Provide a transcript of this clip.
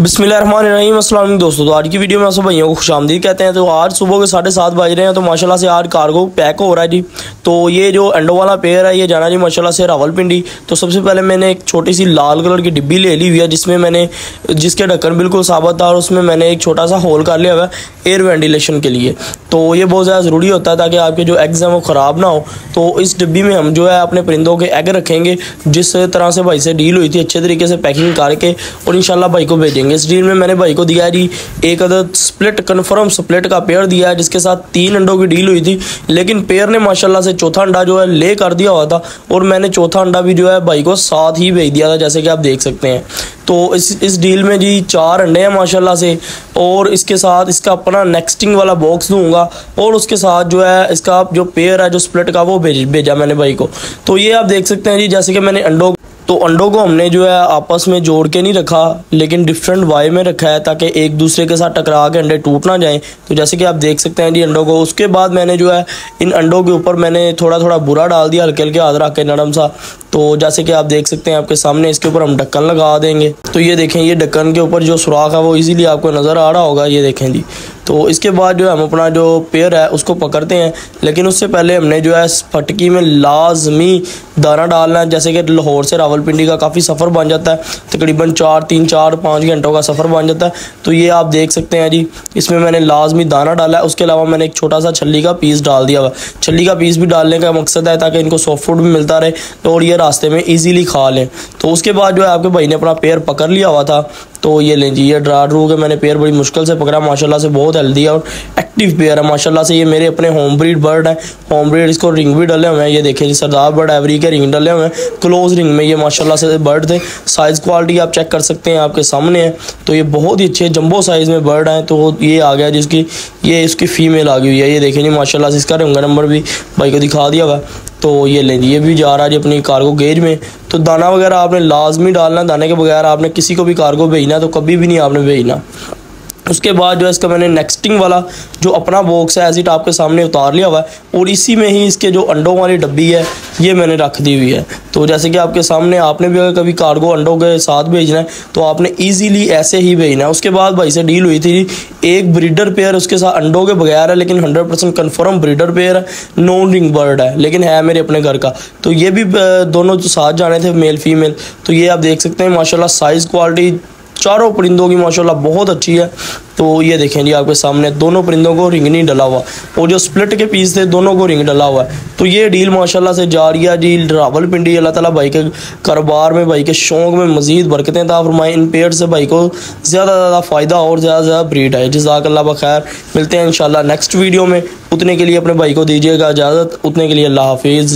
बिस्मिल्लाहिर्रहमानिर्रहीम असल दोस्तों। तो आज की वीडियो में सब भैया को खुश आमदीद कहते हैं। तो आज सुबह के साढ़े सात बज रहे हैं तो माशाल्लाह से आज कार्गो पैक हो रहा है जी। तो ये जो एंडो वाला पेयर है, ये जाना जी माशाल्लाह से रावलपिंडी। तो सबसे पहले मैंने एक छोटी सी लाल कलर की डिब्बी ले ली हुई है, जिसमें मैंने, जिसके ढक्कन बिल्कुल साबत था और उसमें मैंने एक छोटा सा होल कर लिया हुआ है एयर वेंटिलेशन के लिए। तो ये बहुत ज़्यादा ज़रूरी होता है ताकि आपके जो एग्ज़ हैं वो ख़राब ना हो। तो इस डिब्बी में हम जो है अपने परिंदों के एग रखेंगे, जिस तरह से भाई से डील हुई थी, अच्छे तरीके से पैकिंग करके और इन भाई को भेजेंगे। इस डील में मैंने भाई को दिया जी, एक अदर स्प्लिट कन्फर्म स्प्लिट का पेयर दिया है, जिसके साथ तीन अंडों की डील हुई थी। लेकिन पेयर ने माशाला से चौथा अंडा जो है ले कर दिया हुआ था और मैंने चौथा अंडा भी जो है भाई को साथ ही भेज दिया था, जैसे कि आप देख सकते हैं। तो इस इस डील में जी चार अंडे हैं माशाल्लाह से, और इसके साथ इसका अपना नेक्स्टिंग वाला बॉक्स दूँगा, और उसके साथ जो है इसका जो पेयर है, जो स्प्लिट का, वो भेज, भेजा मैंने भाई को। तो ये आप देख सकते हैं जी, जैसे कि मैंने अंडों तो अंडों को हमने जो है आपस में जोड़ के नहीं रखा, लेकिन डिफरेंट वाई में रखा है ताकि एक दूसरे के साथ टकरा के अंडे टूट ना जाएँ। तो जैसे कि आप देख सकते हैं जी अंडों को, उसके बाद मैंने जो है इन अंडों के ऊपर मैंने थोड़ा थोड़ा बुरा डाल दिया हल्के हल्के रख के नरम सा। तो जैसे कि आप देख सकते हैं आपके सामने इसके ऊपर हम ढक्कन लगा देंगे। तो ये देखें, ये ढक्कन के ऊपर जो सुराख है, वो इजीली आपको नज़र आ रहा होगा, ये देखें जी। तो इसके बाद जो हम अपना जो पेयर है, उसको पकड़ते हैं। लेकिन उससे पहले हमने जो है फटकी में लाजमी दाना डालना है। जैसे कि लाहौर से रावलपिंडी का काफ़ी सफ़र बन जाता है। तकरीबन चार, तीन, चार, पाँच घंटों का सफ़र बन जाता है। तो ये आप देख सकते हैं जी, इसमें मैंने लाजमी दाना डाला है। उसके अलावा मैंने एक छोटा सा छली का पीस डाल दिया हुआ। छली का पीस भी डालने का मकसद है, ताकि इनको सॉफ्ट फ़ूड भी मिलता रहे। और ये रास्ते में ईजीली खा लें। तो उसके बाद जो है आपके भाई ने अपना पेयर पकड़ लिया हुआ था। तो ये लें जी, ये ड्रा ड्रू के मैंने पेयर बड़ी मुश्किल से पकड़ा। माशाल्लाह से बहुत हेल्दी है और एक्टिव पेयर है। माशाल्लाह से ये मेरे अपने होम ब्रीड बर्ड है। होम ब्रीड इसको रिंग भी डले हुए हैं। ये देखें जी, सरदार बर्ड एवरी के रिंग डले हुए हैं। क्लोज रिंग में ये माशाल्लाह से बर्ड थे। साइज़ क्वालिटी आप चेक कर सकते हैं आपके सामने है। तो ये बहुत ही अच्छे जम्बो साइज़ में बर्ड हैं। तो ये आ गया जिसकी ये इसकी फ़ीमेल आ गई हुई है। ये देखें जी माशाला से इसका रंगा नंबर भी भाई को दिखा दिया हुआ तो ये लें ये भी जा रहा है जी अपनी कार्गो गेज में। तो दाना वगैरह आपने लाजमी डालना, दाने के बगैर आपने किसी को भी कार्गो भेजना तो कभी भी नहीं आपने भेजना। उसके बाद जो है इसका मैंने नेक्स्टिंग वाला जो अपना बॉक्स है एजिट आपके सामने उतार लिया हुआ है, और इसी में ही इसके जो अंडों वाली डब्बी है, ये मैंने रख दी हुई है। तो जैसे कि आपके सामने आपने भी अगर कभी कार्गो अंडों के साथ भेजना है तो आपने ईजीली ऐसे ही भेजना है। उसके बाद भाई से डील हुई थी, एक ब्रीडर पेयर उसके साथ अंडों के बगैर है, लेकिन hundred percent confirm breeder pair है नॉन रिंग बर्ड है, लेकिन है मेरे अपने घर का। तो ये भी दोनों साथ जाने थे मेल फीमेल तो ये आप देख सकते हैं, माशाल्लाह साइज़ क्वालिटी चारों परिंदों की माशाल्लाह बहुत अच्छी है। तो ये देखें जी आपके सामने, दोनों परिंदों को रिंग नहीं डला हुआ। और जो स्प्लिट के पीस थे, दोनों को रिंग डला हुआ है। तो ये डील माशाल्लाह से जा रही है डील रावल पिंडी अल्लाह ताला भाई के कारोबार में, भाई के शौक में मजीद बरकतें था फरमाए। इन पेड़ से भाई को ज़्यादा ज़्यादा फ़ायदा और ज़्यादा ज़्यादा ब्रीड है। जजाक अल्लाह बखैर, मिलते हैं इन नेक्स्ट वीडियो में। उतने के लिए अपने भाई को दीजिएगा इजाज़त। उतने के लिए अल्लाह हाफिज़।